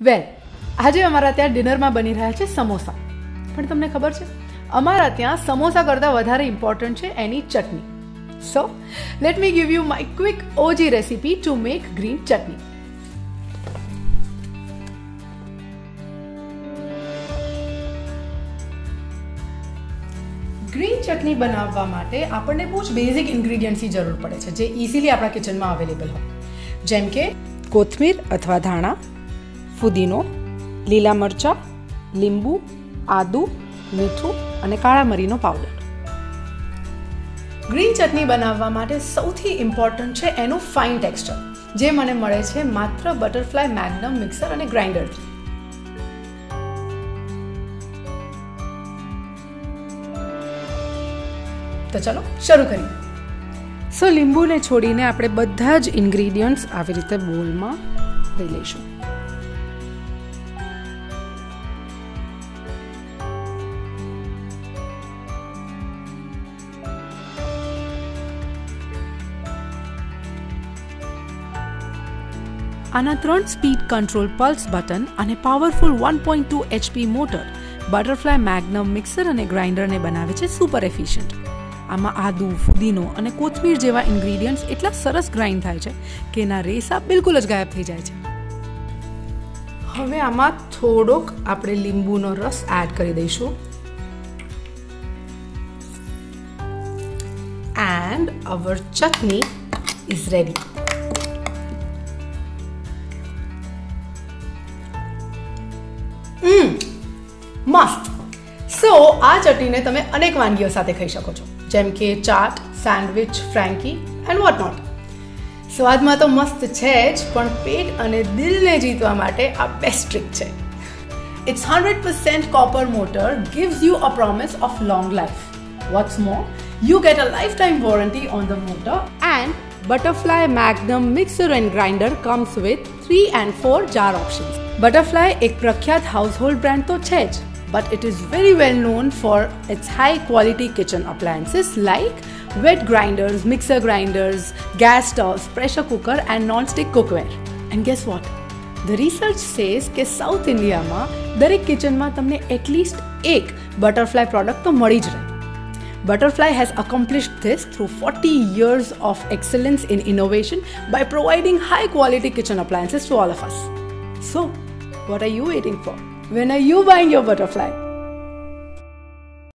વેલ, આજે અમારા ત્યાં ડિનરમાં બની રહ્યા છે સમોસા. પણ તમને ખબર છે, અમારા ત્યાં સમોસા કરતાં વધારે ઇમ્પોર્ટન્ટ છે એની ચટણી. So let me give you my quick OG recipe to make green chutney. Green ચટણી બનાવવા માટે આપણને બહુ જ બેઝિક ઇન્ગ્રીડિયન્ટ્સની જરૂર પડે છે, જે ઇઝીલી આપણા કિચનમાં અવેલેબલ હોય. જેમ કે કોથમીર અથવા ધાણા ફુદીનો લીલા મરચાં લીંબુ આદુ મીઠું અને કાળા મરીનો પાવડર ગ્રીન ચટણી બનાવવા માટે સૌથી ઇમ્પોર્ટન્ટ છે એનું ફાઇન ટેક્સચર જે મને મળે છે માત્ર બટરફ્લાય મેગ્નમ મિક્સર અને ગ્રાઇન્ડરથી તો ચલો શરૂ કરીએ. સો લીંબુને છોડીને આપણે બધા જ ઇન્ગ્રીડિયન્ટ્સ આવી રીતે બોલમાં લઈ લઈશું આના ત્રણ સ્પીડ કંટ્રોલ પલ્સ બટન અને powerful one point two HP motor, Butterfly Magnum mixer અને ગ્રાઇન્ડરને બનાવે છે સુપર એફિશિયન્ટ આમાં આદુ, ફુદીનો અને કોથમીર જેવા ઇન્ગ્રીડિયન્ટ્સ એટલા સરસ ગ્રાઇન્ડ થાય છે કે એના રેસા બિલકુલ જ ગાયબ થઈ જાય છે. હવે આમાં થોડોક આપણે લીંબુનો રસ એડ કરી દઈશું. And our chutney is ready મસ્ત સો આ ચટણીને તમે અનેક વાનગીઓ સાથે ખાઈ શકો છો જેમ કે chaat sandwich frankie and what not સ્વાદમાં તો મસ્ત છે જ પણ પેટ અને દિલને જીતવા માટે આ બેસ્ટ ટ્રીક છે it's hundred percent copper motor gives you a promise of long life. What's more, you get a lifetime warranty on the motor and Butterfly Magnum mixer and grinder comes with 3 and 4 jar options. Butterfly એક પ્રખ્યાત household brand તો છે જ but it is very well known for its high quality kitchen appliances like wet grinders, mixer grinders, gas stoves, pressure cooker and non-stick cookware. And guess what? The research says કે south ઇન્ડિયામાં દરેક કિચનમાં તમને at least એક butterfly product તો મળી જ રહે Butterfly has accomplished this through 40 years of excellence in innovation by providing high quality kitchen appliances to all of us. So, what are you waiting for? When are you buying your butterfly?